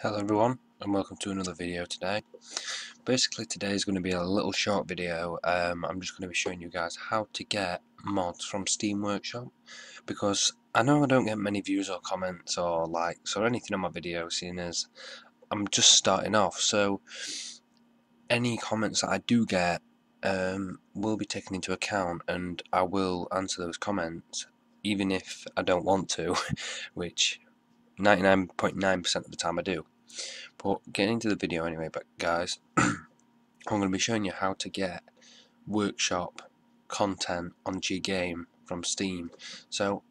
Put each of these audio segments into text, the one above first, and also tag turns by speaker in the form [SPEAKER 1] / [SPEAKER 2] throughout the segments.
[SPEAKER 1] Hello everyone and welcome to another video today. Basically today is going to be a little short video. Um, I'm just going to be showing you guys how to get mods from Steam Workshop because I know I don't get many views or comments or likes or anything on my videos seeing as I'm just starting off so any comments that I do get um, will be taken into account and I will answer those comments even if I don't want to which 99.9% of the time I do. But getting into the video anyway, but guys, I'm going to be showing you how to get workshop content on G Game from Steam. So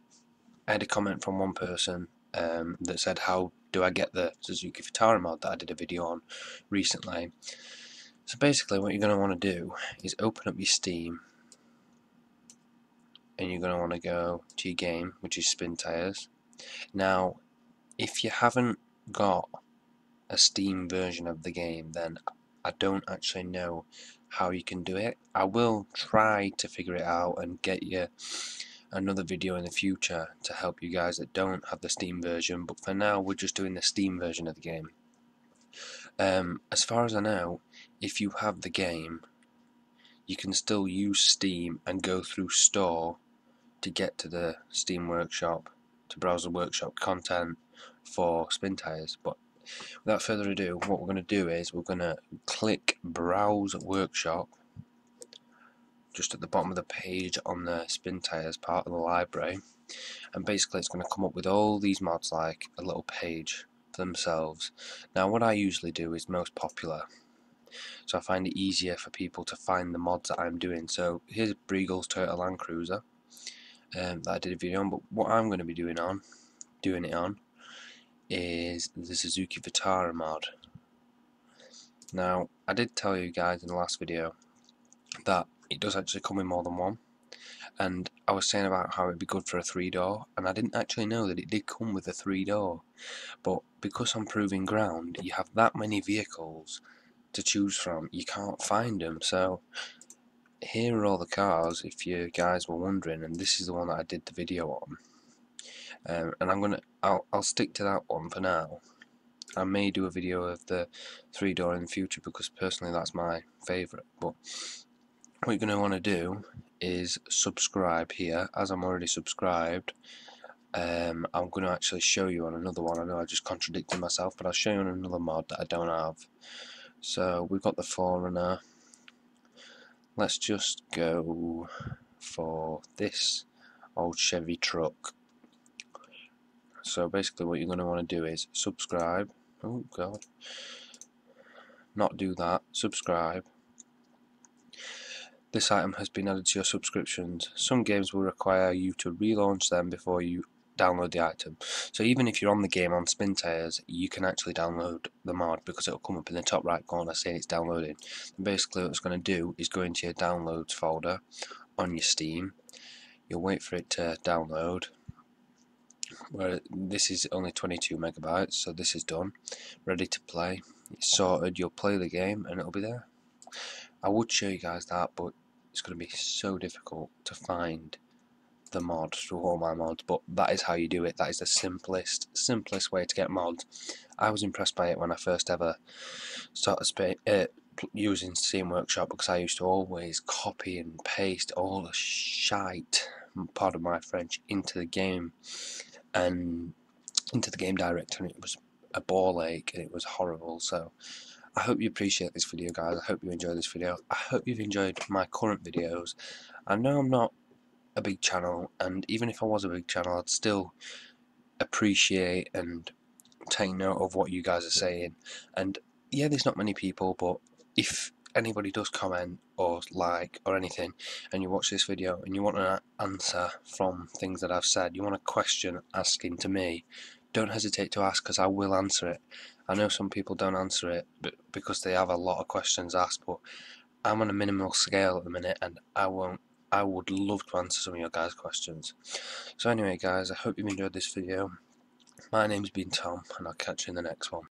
[SPEAKER 1] I had a comment from one person um, that said, "How do I get the Suzuki Vitara mod that I did a video on recently?" So basically, what you're going to want to do is open up your Steam, and you're going to want to go to your game, which is Spintires. Now, if you haven't got a Steam version of the game then I don't actually know how you can do it. I will try to figure it out and get you another video in the future to help you guys that don't have the Steam version but for now we're just doing the Steam version of the game. Um, as far as I know if you have the game you can still use Steam and go through store to get to the Steam Workshop to browse the workshop content for Spintires But without further ado, what we're going to do is we're going to click Browse Workshop just at the bottom of the page on the Spintires part of the library and basically it's going to come up with all these mods like a little page for themselves. Now what I usually do is most popular so I find it easier for people to find the mods that I'm doing. So here's Breagle's Toyota Land Cruiser um, that I did a video on but what I'm going to be doing on doing it on is the Suzuki Vitara mod. Now, I did tell you guys in the last video that it does actually come in more than one and I was saying about how it'd be good for a three door and I didn't actually know that it did come with a three door but because I'm proving ground you have that many vehicles to choose from you can't find them so here are all the cars if you guys were wondering and this is the one that I did the video on. Um, and I'm gonna I'll, I'll stick to that one for now. I may do a video of the three door in the future because personally that's my favourite but what you're to want to do is subscribe here. As I'm already subscribed um, I'm going to actually show you on another one. I know I just contradicted myself but I'll show you on another mod that I don't have. So we've got the Forerunner let's just go for this old Chevy truck. So basically what you're going to want to do is subscribe. Oh god. Not do that. Subscribe. This item has been added to your subscriptions. Some games will require you to relaunch them before you download the item. So even if you're on the game on Spintires, you can actually download the mod because it'll come up in the top right corner saying it's downloading. And basically what it's going to do is go into your downloads folder on your Steam. You'll wait for it to download. Where this is only 22 megabytes so this is done. Ready to play. It's sorted. You'll play the game and it'll be there. I would show you guys that but it's going to be so difficult to find the mod through all my mods but that is how you do it. That is the simplest simplest way to get mods. I was impressed by it when I first ever started uh, using Steam Workshop because I used to always copy and paste all the shite part of my French into the game and into the game director and it was a ball ache and it was horrible. So I hope you appreciate this video guys. I hope you enjoy this video. I hope you've enjoyed my current videos. I know I'm not a big channel and even if I was a big channel I'd still appreciate and take note of what you guys are saying and yeah there's not many people but if anybody does comment or like or anything and you watch this video and you want an answer from things that I've said, you want a question asking to me, don't hesitate to ask because I will answer it. I know some people don't answer it but because they have a lot of questions asked but I'm on a minimal scale at the minute and I won't I would love to answer some of your guys' questions. So anyway guys, I hope you've enjoyed this video. My name's been Tom and I'll catch you in the next one.